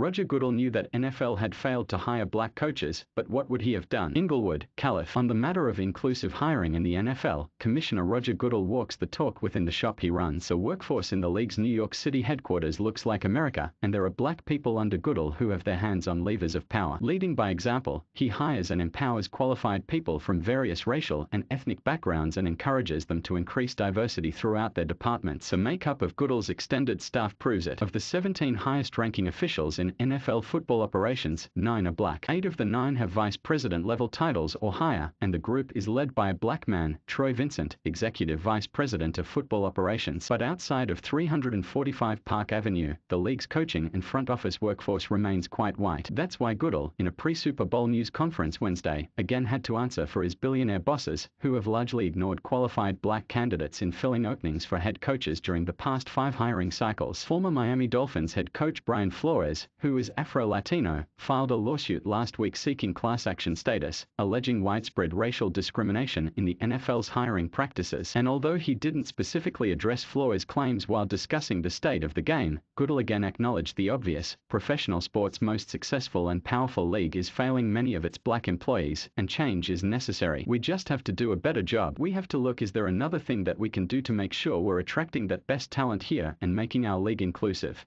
Roger Goodell knew that NFL had failed to hire black coaches, but what would he have done? Inglewood, Calif. On the matter of inclusive hiring in the NFL, Commissioner Roger Goodell walks the talk within the shop he runs. The workforce in the league's New York City headquarters looks like America, and there are black people under Goodell who have their hands on levers of power. Leading by example, he hires and empowers qualified people from various racial and ethnic backgrounds and encourages them to increase diversity throughout their departments. The makeup of Goodell's extended staff proves it. Of the 17 highest ranking officials in NFL football operations, nine are black. Eight of the nine have vice president level titles or higher, and the group is led by a black man, Troy Vincent, executive vice president of football operations. But outside of 345 Park Avenue, the league's coaching and front office workforce remains quite white. That's why Goodell, in a pre-Super Bowl news conference Wednesday, again had to answer for his billionaire bosses, who have largely ignored qualified black candidates in filling openings for head coaches during the past five hiring cycles. Former Miami Dolphins head coach Brian Flores, who is Afro-Latino, filed a lawsuit last week seeking class action status, alleging widespread racial discrimination in the NFL's hiring practices. And although he didn't specifically address Flores' claims while discussing the state of the game, Goodell again acknowledged the obvious. Professional sports' most successful and powerful league is failing many of its black employees, and change is necessary. We just have to do a better job. We have to look is there another thing that we can do to make sure we're attracting that best talent here and making our league inclusive.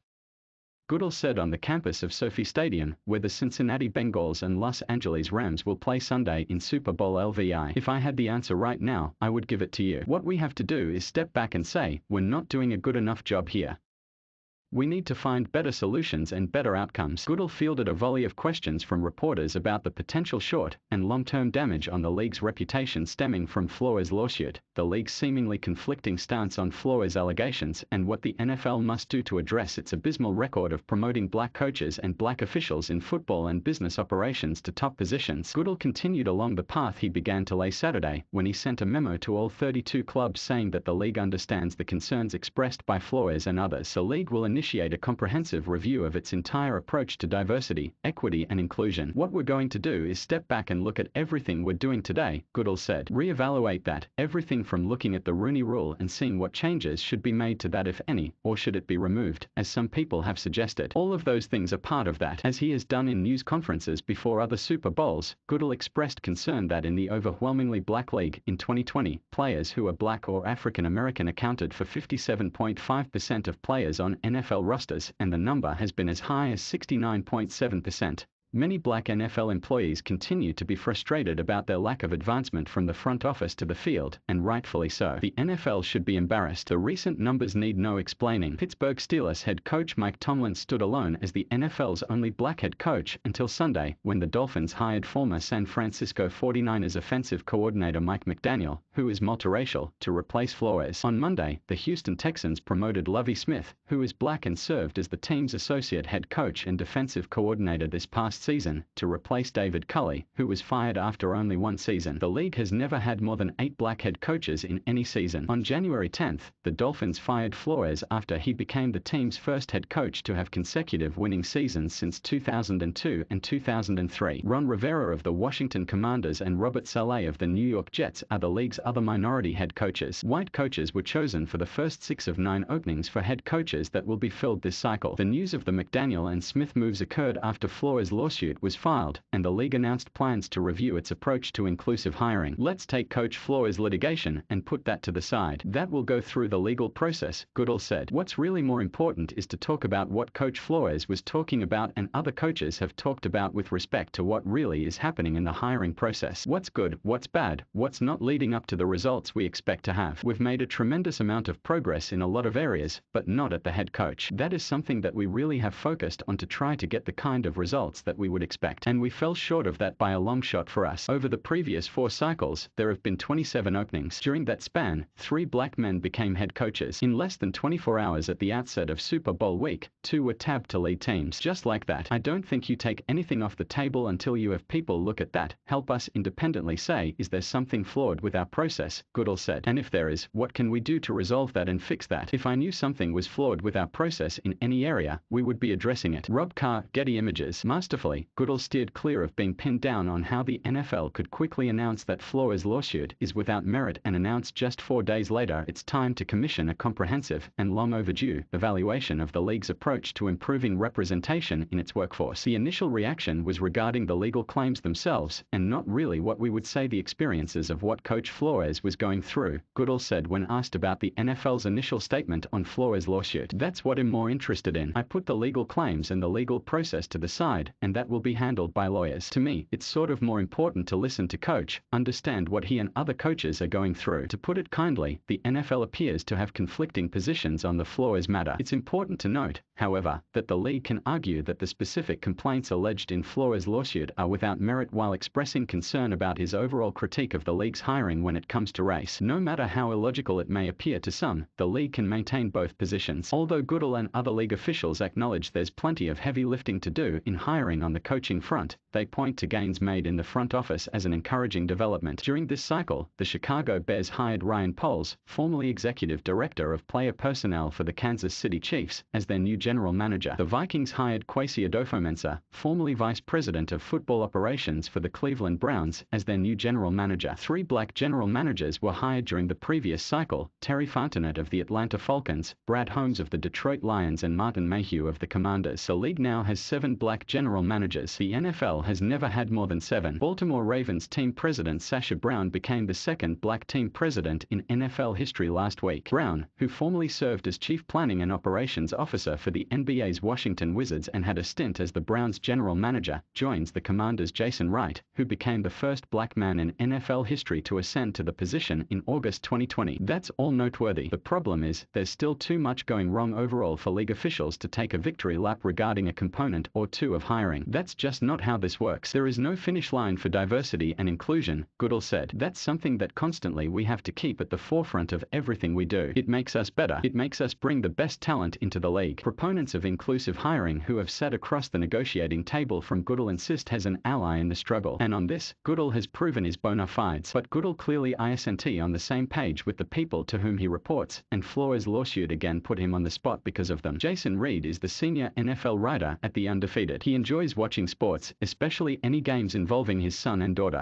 Goodell said on the campus of SoFi Stadium, where the Cincinnati Bengals and Los Angeles Rams will play Sunday in Super Bowl LVI. If I had the answer right now, I would give it to you. What we have to do is step back and say, we're not doing a good enough job here. We need to find better solutions and better outcomes. Goodell fielded a volley of questions from reporters about the potential short and long-term damage on the league's reputation stemming from Flores' lawsuit, the league's seemingly conflicting stance on Flores' allegations, and what the NFL must do to address its abysmal record of promoting black coaches and black officials in football and business operations to top positions. Goodell continued along the path he began to lay Saturday when he sent a memo to all 32 clubs saying that the league understands the concerns expressed by Flores and others. The league will initiate initiate a comprehensive review of its entire approach to diversity, equity and inclusion. What we're going to do is step back and look at everything we're doing today, Goodell said. Re-evaluate that, everything from looking at the Rooney Rule and seeing what changes should be made to that if any, or should it be removed, as some people have suggested. All of those things are part of that. As he has done in news conferences before other Super Bowls, Goodell expressed concern that in the overwhelmingly black league in 2020, players who are black or African American accounted for 57.5% of players on NFL NFL rosters, and the number has been as high as 69.7%. Many black NFL employees continue to be frustrated about their lack of advancement from the front office to the field, and rightfully so. The NFL should be embarrassed. The recent numbers need no explaining. Pittsburgh Steelers head coach Mike Tomlin stood alone as the NFL's only black head coach until Sunday, when the Dolphins hired former San Francisco 49ers offensive coordinator Mike McDaniel, who is multiracial, to replace Flores. On Monday, the Houston Texans promoted Lovie Smith, who is black and served as the team's associate head coach and defensive coordinator this past season to replace David Culley, who was fired after only one season. The league has never had more than eight black head coaches in any season. On January 10th, the Dolphins fired Flores after he became the team's first head coach to have consecutive winning seasons since 2002 and 2003. Ron Rivera of the Washington Commanders and Robert Saleh of the New York Jets are the league's other minority head coaches. White coaches were chosen for the first six of nine openings for head coaches that will be filled this cycle. The news of the McDaniel and Smith moves occurred after Flores' lawsuit lawsuit was filed, and the league announced plans to review its approach to inclusive hiring. Let's take Coach Flores' litigation and put that to the side. That will go through the legal process, Goodell said. What's really more important is to talk about what Coach Flores was talking about and other coaches have talked about with respect to what really is happening in the hiring process. What's good, what's bad, what's not leading up to the results we expect to have. We've made a tremendous amount of progress in a lot of areas, but not at the head coach. That is something that we really have focused on to try to get the kind of results that we we would expect, and we fell short of that by a long shot for us. Over the previous four cycles, there have been 27 openings. During that span, three black men became head coaches. In less than 24 hours at the outset of Super Bowl week, two were tabbed to lead teams. Just like that, I don't think you take anything off the table until you have people look at that, help us independently say, is there something flawed with our process, Goodell said. And if there is, what can we do to resolve that and fix that? If I knew something was flawed with our process in any area, we would be addressing it. Rob Carr, Getty Images, masterfully Initially, Goodell steered clear of being pinned down on how the NFL could quickly announce that Flores' lawsuit is without merit and announced just four days later it's time to commission a comprehensive and long overdue evaluation of the league's approach to improving representation in its workforce. The initial reaction was regarding the legal claims themselves and not really what we would say the experiences of what Coach Flores was going through, Goodell said when asked about the NFL's initial statement on Flores' lawsuit. That's what I'm more interested in. I put the legal claims and the legal process to the side, and that will be handled by lawyers. To me, it's sort of more important to listen to Coach, understand what he and other coaches are going through. To put it kindly, the NFL appears to have conflicting positions on the Flores matter. It's important to note, however, that the league can argue that the specific complaints alleged in Flores' lawsuit are without merit while expressing concern about his overall critique of the league's hiring when it comes to race. No matter how illogical it may appear to some, the league can maintain both positions. Although Goodell and other league officials acknowledge there's plenty of heavy lifting to do in hiring on the coaching front, they point to gains made in the front office as an encouraging development. During this cycle, the Chicago Bears hired Ryan Poles, formerly executive director of player personnel for the Kansas City Chiefs, as their new general manager. The Vikings hired Kwesi Adofo-Mensah, formerly vice president of football operations for the Cleveland Browns, as their new general manager. Three black general managers were hired during the previous cycle, Terry Fontenot of the Atlanta Falcons, Brad Holmes of the Detroit Lions and Martin Mayhew of the Commanders. The league now has seven black general managers. The NFL has never had more than seven. Baltimore Ravens team president Sashi Brown became the second black team president in NFL history last week. Brown, who formerly served as chief planning and operations officer for the NBA's Washington Wizards and had a stint as the Browns general manager, joins the Commanders' Jason Wright, who became the first black man in NFL history to ascend to the position in August 2020. That's all noteworthy. The problem is, there's still too much going wrong overall for league officials to take a victory lap regarding a component or two of hiring. That's just not how this works. There is no finish line for diversity and inclusion, Goodell said. That's something that constantly we have to keep at the forefront of everything we do. It makes us better. It makes us bring the best talent into the league. Proponents of inclusive hiring who have sat across the negotiating table from Goodell insist has an ally in the struggle. And on this, Goodell has proven his bona fides. But Goodell clearly isn't on the same page with the people to whom he reports, and Flores' lawsuit again put him on the spot because of them. Jason Reid is the senior NFL writer at The Undefeated. He enjoys watching sports, especially any games involving his son and daughter.